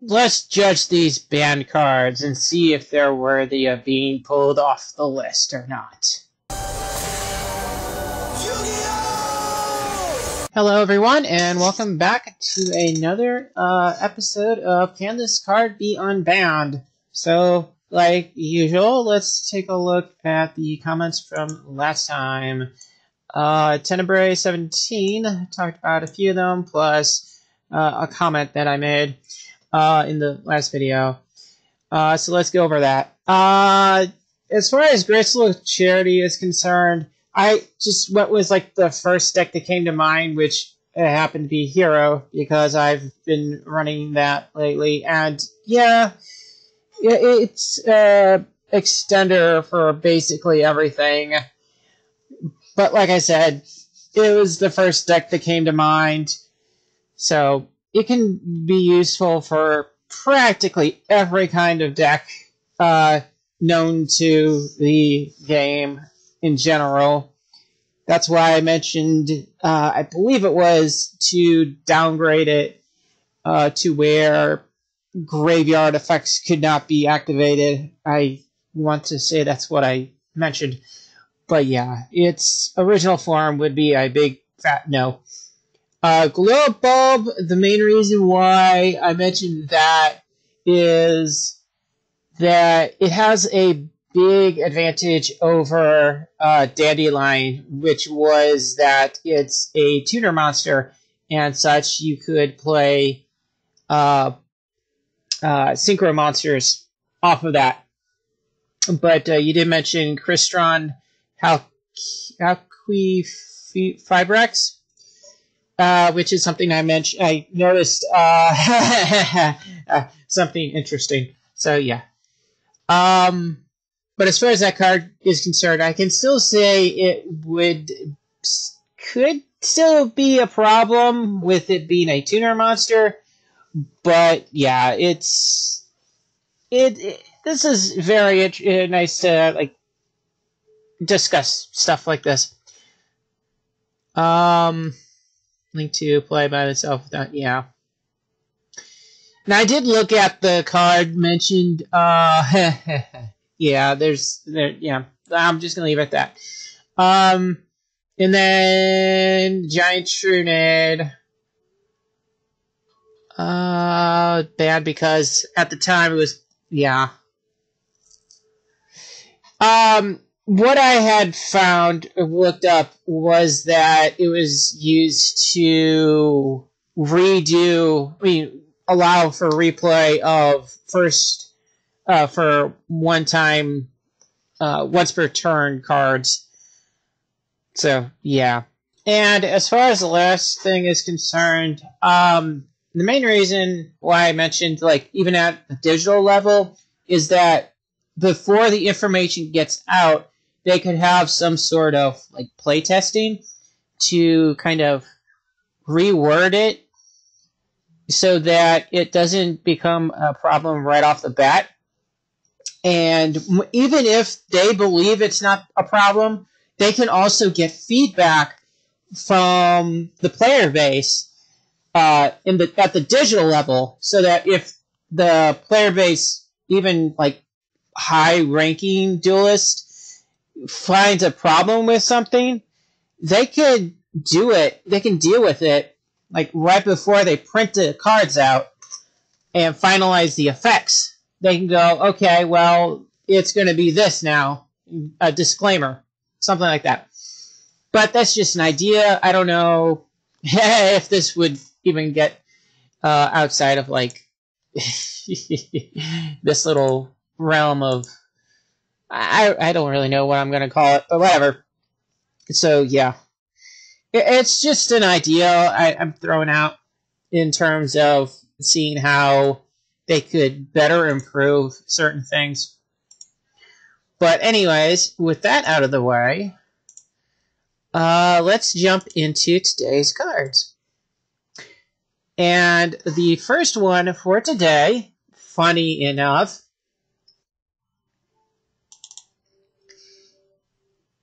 let's judge these banned cards and see if they're worthy of being pulled off the list or not. Hello, everyone, and welcome back to another uh, episode of Can This Card Be Unbanned? So, like usual, let's take a look at the comments from last time. Uh, Tenebrae 17 talked about a few of them, plus uh, a comment that I made uh, in the last video. Uh, so let's go over that. Uh, as far as Graceful Charity is concerned, I just what was like the first deck that came to mind, which happened to be Hero because I've been running that lately, and yeah, it's uh, extender for basically everything. But like I said, it was the first deck that came to mind, so it can be useful for practically every kind of deck uh, known to the game in general. That's why I mentioned, uh, I believe it was to downgrade it uh, to where graveyard effects could not be activated. I want to say that's what I mentioned. But yeah, its original form would be a big fat no. Uh, glow bulb, the main reason why I mentioned that is that it has a big advantage over uh, Dandelion, which was that it's a tuner monster and such. You could play uh, uh, synchro monsters off of that. But uh, you did mention Crystron Halqifibrax, uh, which is something I mentioned. I noticed uh, uh, something interesting. So yeah. Um, but as far as that card is concerned, I can still say it would could still be a problem with it being a tuner monster but yeah, it's it, it this is very uh, nice to like discuss stuff like this. Um, link to play by itself without yeah. Now I did look at the card mentioned. Uh, yeah, there's there. Yeah, I'm just gonna leave it at that. Um, and then giant Trunade. Uh, bad because at the time it was, yeah. Um, what I had found, looked up, was that it was used to redo, I mean, allow for replay of first, uh, for one time, uh, once per turn cards. So, yeah. And as far as the last thing is concerned, um, the main reason why I mentioned, like, even at the digital level, is that before the information gets out, they could have some sort of, like, playtesting to kind of reword it so that it doesn't become a problem right off the bat. And even if they believe it's not a problem, they can also get feedback from the player base uh, in the at the digital level, so that if the player base, even like high ranking duelist, finds a problem with something, they could do it. They can deal with it like right before they print the cards out and finalize the effects. They can go, okay, well, it's going to be this now. A disclaimer, something like that. But that's just an idea. I don't know if this would even get uh, outside of like this little realm of I I don't really know what I'm gonna call it, but whatever. So yeah, it, it's just an idea I, I'm throwing out in terms of seeing how they could better improve certain things. But anyways, with that out of the way, uh, let's jump into today's cards. And the first one for today, funny enough,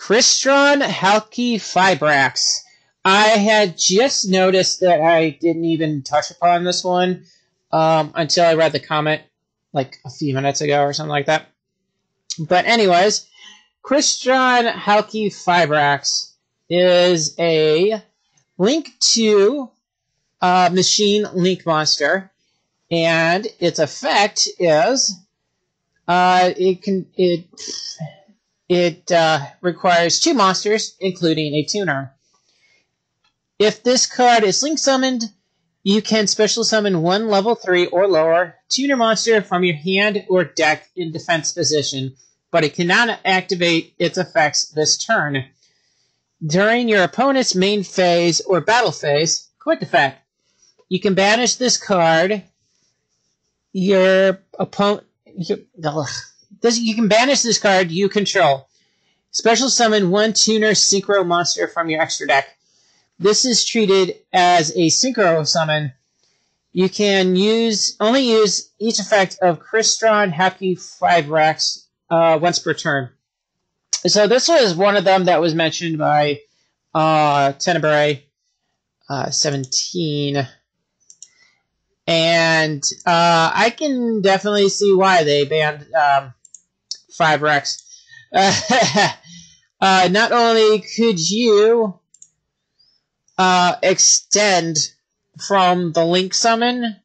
Crystron Halqifibrax. I had just noticed that I didn't even touch upon this one um, until I read the comment like a few minutes ago or something like that. But anyways, Crystron Halqifibrax is a link to uh, machine link monster, and its effect is uh, it can it it uh, requires two monsters, including a tuner. If this card is link summoned, you can special summon one level 3 or lower tuner monster from your hand or deck in defense position, but it cannot activate its effects this turn. During your opponent's main phase or battle phase, quick effect. You can banish this card. Your opponent. This, you can banish this card you control. Special summon one tuner synchro monster from your extra deck. This is treated as a synchro summon. You can use only use each effect of Crystron Happy Fibrax uh, once per turn. So this was one of them that was mentioned by uh, Tenebrae uh, 17. And uh, I can definitely see why they banned um, Fibrax. Uh, not only could you uh, extend from the Link Summon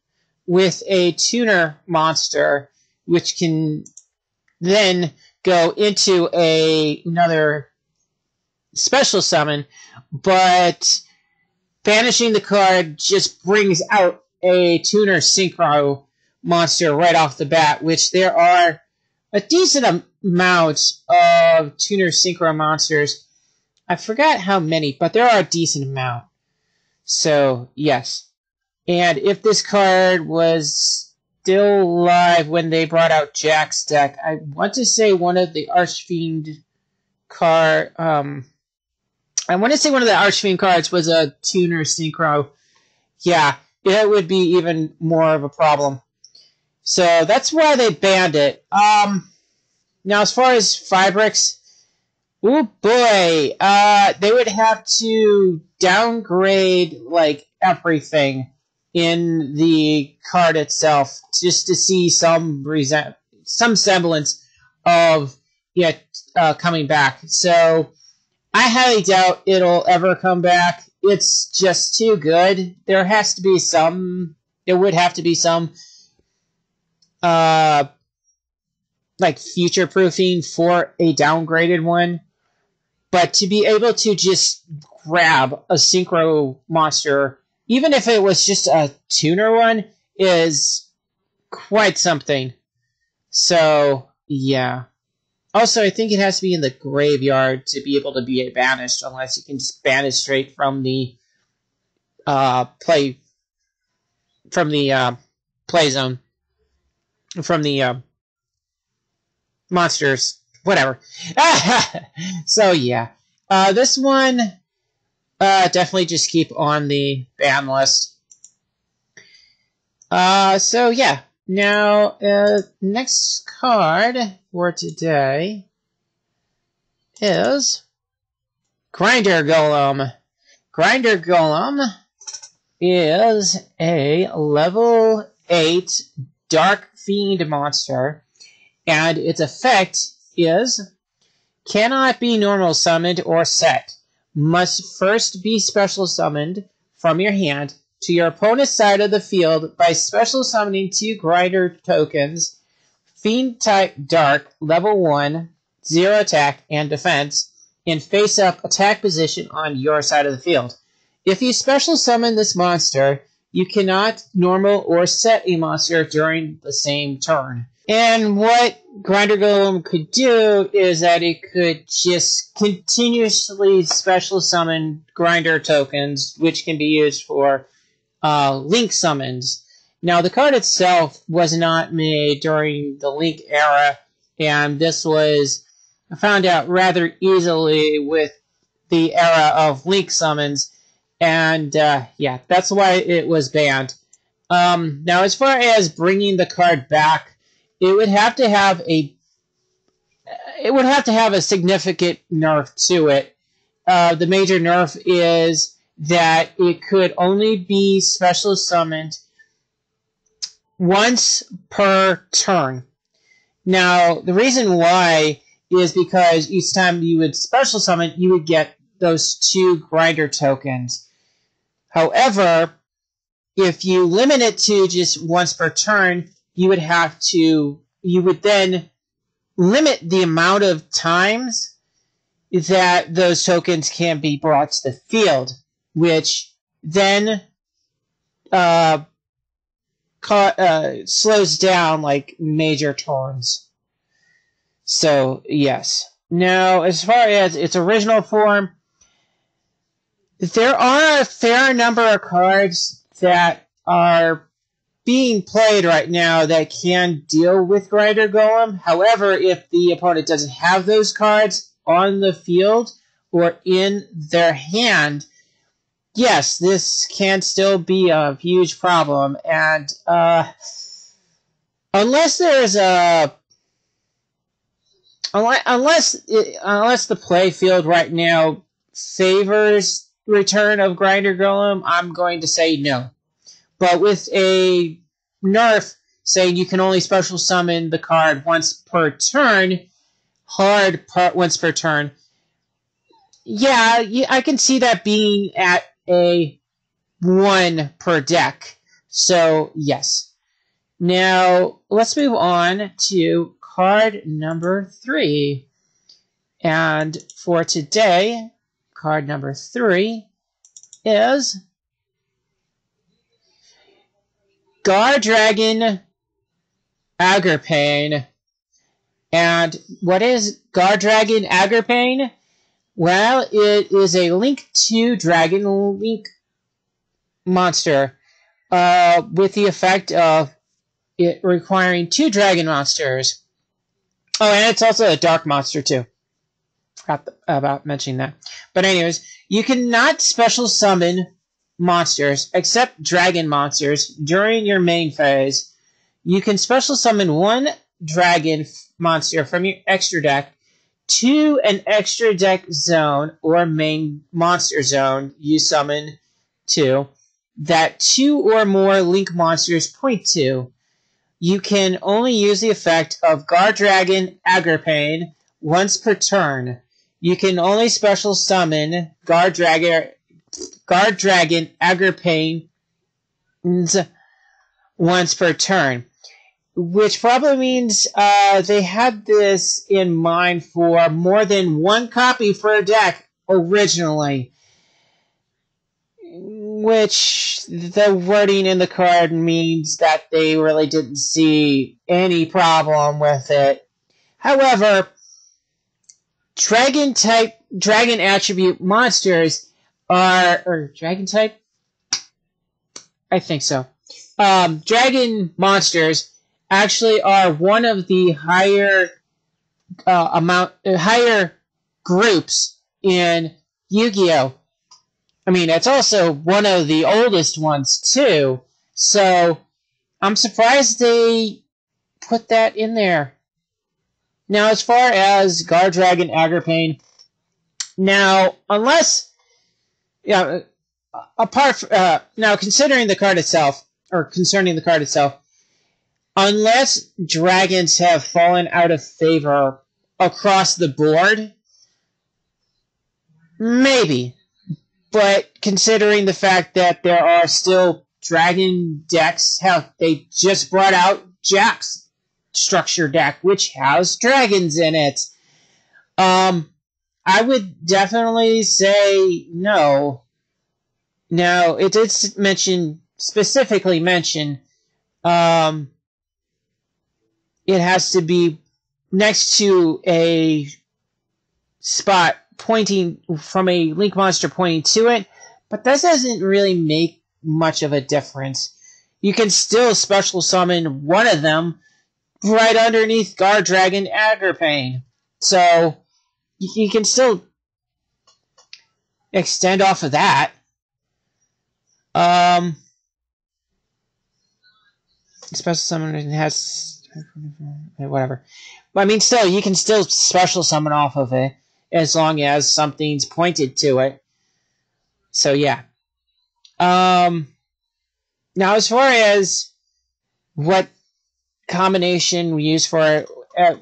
with a tuner monster, which can then go into a, another special summon, but banishing the card just brings out a tuner synchro monster right off the bat, which there are a decent amount of tuner synchro monsters. I forgot how many, but there are a decent amount. So, yes. And if this card was still live when they brought out Jack's deck, I want to say one of the Archfiend card, um, I want to say one of the Archfiend cards was a tuner synchro. Yeah, it would be even more of a problem. So that's why they banned it. Um, now, as far as Fibrax, oh boy, uh, they would have to downgrade like everything in the card itself just to see some resent some semblance of it uh, coming back. So I highly doubt it'll ever come back. It's just too good. There has to be some. There would have to be some. Uh, like future proofing for a downgraded one. But to be able to just grab a synchro monster, even if it was just a tuner one, is quite something. So, yeah. Also, I think it has to be in the graveyard to be able to be banished, unless you can just banish straight from the uh, play from the uh, play zone, from the uh, monsters, whatever. so yeah, uh, this one uh, definitely just keep on the ban list. Uh, so yeah, now, uh, next card for today is Grinder Golem. Grinder Golem is a level 8 Dark Fiend monster, and its effect is cannot be normal summoned or set. Must first be special summoned from your hand to your opponent's side of the field by special summoning two grinder tokens, Fiend type Dark, level 1, 0 attack and defense, in face up attack position on your side of the field. If you special summon this monster, you cannot normal or set a monster during the same turn. And what Grinder Golem could do is that it could just continuously special summon Grinder tokens, which can be used for uh, Link summons. Now, the card itself was not made during the Link era, and this was found out rather easily with the era of Link summons, and uh, yeah, that's why it was banned. Um, now, as far as bringing the card back, it would have to have a it would have to have a significant nerf to it. Uh, the major nerf is that it could only be special summoned once per turn. Now, the reason why is because each time you would special summon, you would get those two grinder tokens. However, if you limit it to just once per turn, you would have to, you would then limit the amount of times that those tokens can be brought to the field, which then uh, ca- uh, slows down like major turns. So yes. Now, as far as its original form, there are a fair number of cards that are being played right now that can deal with Grinder Golem. However, if the opponent doesn't have those cards on the field or in their hand, yes, this can still be a huge problem. And uh, unless there's a unless unless, unless the play field right now favors return of Grinder Golem, I'm going to say no. But with a nerf saying you can only special summon the card once per turn, hard per, once per turn, yeah, I can see that being at a one per deck. So, yes. Now, let's move on to card number three. And for today, card number three is Gar Dragon Agrapane. And what is Guardragon Agarpain? Well, it is a Link 2 Dragon Link monster uh, with the effect of it requiring two dragon monsters. Oh, and it's also a dark monster too. Forgot about mentioning that. But anyways, you cannot special summon monsters except dragon monsters during your main phase. You can special summon one dragon monster from your extra deck to an extra deck zone or main monster zone you summon to that two or more link monsters point to. You can only use the effect of Guardragon Agarpain once per turn. You can only special summon Guard Dragon Agrapane once per turn. Which probably means uh, they had this in mind for more than one copy for a deck originally which the wording in the card means that they really didn't see any problem with it. However, dragon type, dragon attribute monsters are, or dragon type? I think so. Um, dragon monsters actually are one of the higher uh, amount, uh, higher groups in Yu-Gi-Oh! I mean, it's also one of the oldest ones, too. So, I'm surprised they put that in there. Now, as far as Guardragon Agarpain, now, unless, yeah, apart from, uh, now, considering the card itself, or concerning the card itself, unless dragons have fallen out of favor across the board, maybe. But considering the fact that there are still dragon decks, hell, they just brought out Jack's structure deck, which has dragons in it. Um, I would definitely say no. Now, it did mention, specifically mention, um, it has to be next to a spot pointing from a link monster pointing to it, but that doesn't really make much of a difference. You can still special summon one of them right underneath Guardragon Agarpain. So you can still extend off of that. Um, special summon has whatever. But I mean, still, you can still special summon off of it as long as something's pointed to it. So yeah. Um, now, as far as what combination we use for. Uh,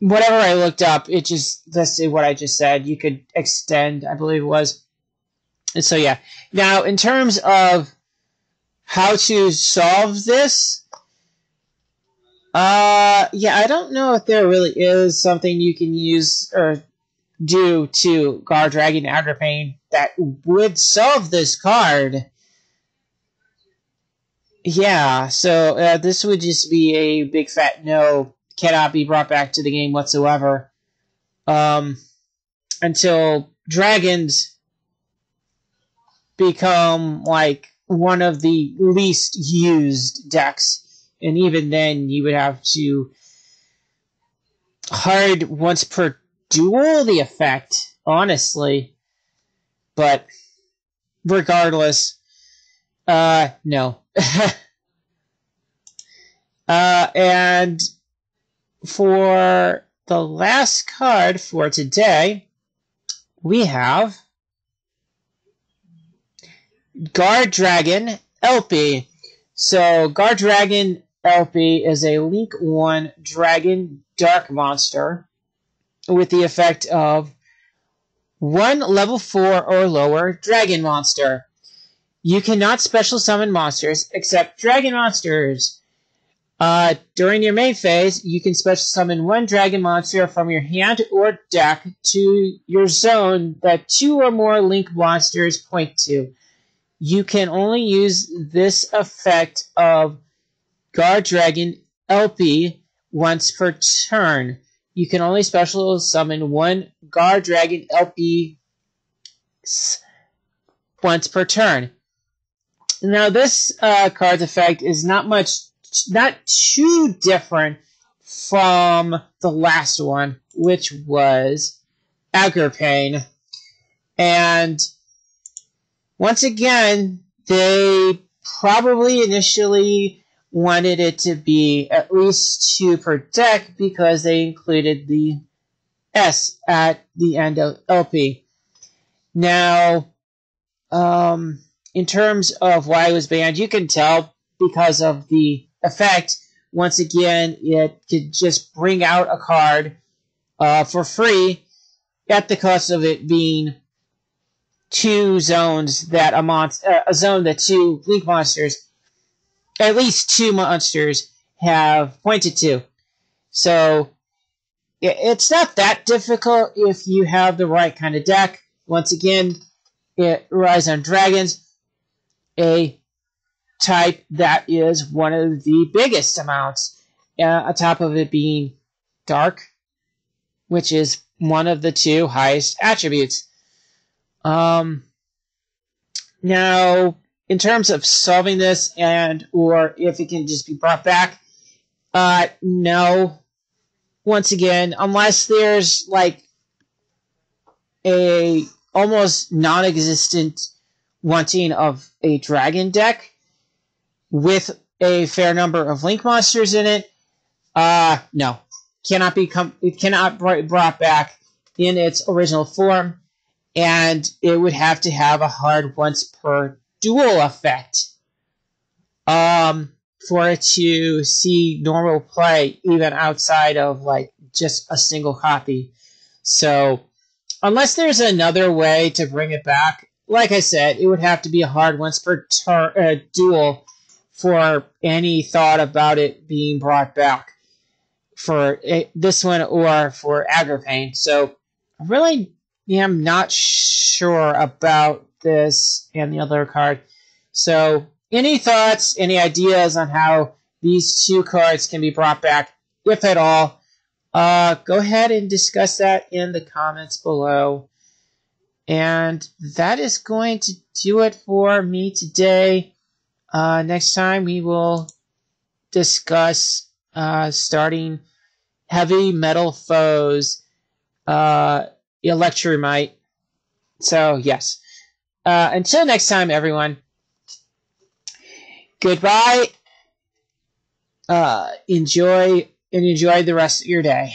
whatever I looked up, it just listed what I just said. You could extend, I believe it was. And so yeah. Now, in terms of how to solve this, uh, yeah, I don't know if there really is something you can use or do to Guardragon Agarpain that would solve this card. Yeah, so uh, this would just be a big fat no, cannot be brought back to the game whatsoever. Um, until dragons become like one of the least used decks, and even then you would have to hard once per duel the effect, honestly. But regardless, uh, no. uh, and for the last card for today, we have Guard Dragon LP. So, Guard Dragon LP is a Link 1 Dragon Dark monster with the effect of one level 4 or lower dragon monster. You cannot special summon monsters except dragon monsters. Uh, during your main phase, you can special summon one dragon monster from your hand or deck to your zone that two or more link monsters point to. You can only use this effect of Guard Dragon LP once per turn. You can only special summon one Guardragon Elpy once per turn. Now, this uh, card's effect is not much, not too different from the last one, which was Agarpain. And once again, they probably initially wanted it to be at least two per deck because they included the S at the end of Elpy. Now, um, in terms of why it was banned, you can tell because of the effect. Once again, it could just bring out a card uh, for free at the cost of it being two zones that a mon- uh, a zone that two link monsters, at least two monsters, have pointed to. So it's not that difficult if you have the right kind of deck. Once again, it Rise on Dragons a type that is one of the biggest amounts, uh, on top of it being dark, which is one of the two highest attributes. Um, now, in terms of solving this and or if it can just be brought back, uh, no. Once again, unless there's like a almost non-existent wanting of a dragon deck with a fair number of link monsters in it, uh, no, cannot be com- it cannot be brought back in its original form, and it would have to have a hard once per duel effect, um, for it to see normal play even outside of like just a single copy. So, unless there's another way to bring it back, like I said, it would have to be a hard once per tur- uh, duel for any thought about it being brought back for it, this one or for Agarpain. So I really am not sure about this and the other card. So any thoughts, any ideas on how these two cards can be brought back, if at all, uh, go ahead and discuss that in the comments below. And that is going to do it for me today. Uh, next time we will discuss uh, starting heavy metal foes, uh, Electrumite. So, yes. Uh, until next time, everyone. Goodbye. Uh, enjoy and enjoy the rest of your day.